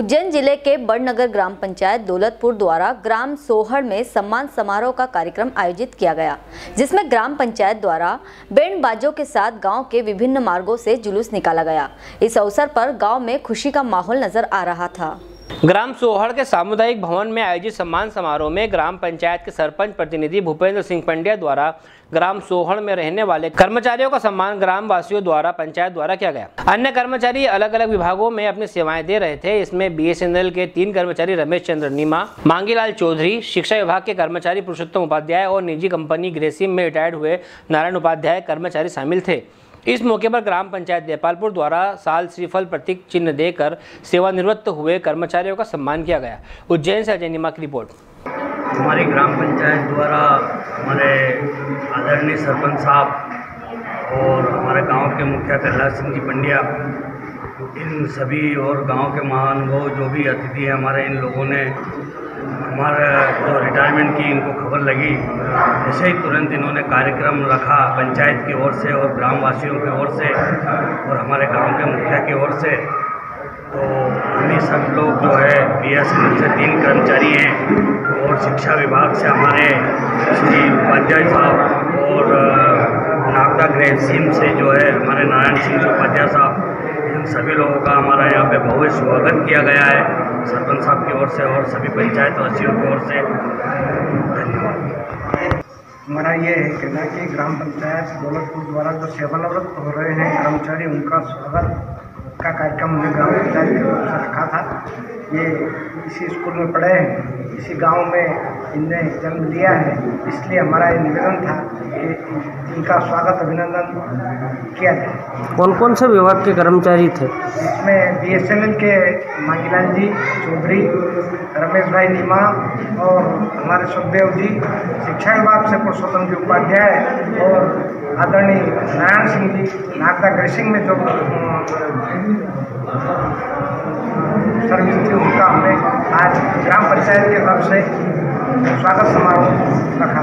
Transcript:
उज्जैन ज़िले के बड़नगर ग्राम पंचायत दौलतपुर द्वारा ग्राम सोहर में सम्मान समारोह का कार्यक्रम आयोजित किया गया, जिसमें ग्राम पंचायत द्वारा बैंड बाजों के साथ गाँव के विभिन्न मार्गों से जुलूस निकाला गया। इस अवसर पर गाँव में खुशी का माहौल नज़र आ रहा था। ग्राम सोहड़ के सामुदायिक भवन में आयोजित सम्मान समारोह में ग्राम पंचायत के सरपंच प्रतिनिधि भूपेंद्र सिंह पंड्या द्वारा ग्राम सोहड़ में रहने वाले कर्मचारियों का सम्मान ग्राम वासियों द्वारा, पंचायत द्वारा किया गया। अन्य कर्मचारी अलग अलग विभागों में अपनी सेवाएँ दे रहे थे। इसमें बीएसएनएल के तीन कर्मचारी रमेश चंद्र नीमा, मांगीलाल चौधरी, शिक्षा विभाग के कर्मचारी पुरुषोत्तम उपाध्याय और निजी कंपनी ग्रेसिम में रिटायर्ड हुए नारायण उपाध्याय कर्मचारी शामिल थे। इस मौके पर ग्राम पंचायत देपालपुर द्वारा साल श्रीफल प्रतीक चिन्ह देकर सेवानिवृत्त हुए कर्मचारियों का सम्मान किया गया। उज्जैन से अजय निमा की रिपोर्ट। हमारी ग्राम पंचायत द्वारा हमारे आदरणीय सरपंच साहब और हमारे गाँव के मुखिया कैलाश सिंह जी पंड्या, इन सभी और गाँव के महानुभाव जो भी अतिथि हैं हमारे, इन लोगों ने हमारा, जो रिटायरमेंट की इनको खबर लगी, ऐसे ही तुरंत इन्होंने कार्यक्रम रखा पंचायत की ओर से और ग्रामवासियों की ओर से और हमारे गाँव के मुखिया की ओर से। तो हम सब लोग जो है बी एस से तीन कर्मचारी हैं और शिक्षा विभाग से हमारे श्री उपाध्याय साहब और नागदा ग्रेव सिम से जो है, हमारे नारायण सिंह उपाध्याय साहब। सभी लोगों का हमारा यहाँ पे भव्य स्वागत किया गया है। सरपंच साहब की ओर से और सभी पंचायत वासियों की ओर से। धन्यवाद हमारा ये है कहना कि ग्राम पंचायत दौलतपुर द्वारा जो सेवानिवृत्त हो रहे हैं कर्मचारी, उनका स्वागत का कार्यक्रम हमने ग्राम पंचायत की से रखा था। ये इसी स्कूल में पढ़े हैं, इसी गाँव में इनने जन्म लिया है, इसलिए हमारा ये निवेदन था कि इनका स्वागत अभिनंदन किया जाए। कौन कौन से विभाग के कर्मचारी थे? इसमें बी के मांगीलाल जी चौधरी रमेश भाई नीमा और हमारे सुखदेव जी शिक्षा विभाग से पुरुषोत्तम जी उपाध्याय और आदरणीय नारायण सिंह जी नागदा ग्रेसिंग में जो सर्विस थी उनका हमने आज ग्राम पंचायत के तरफ़ से स्वागत समारोह रखा।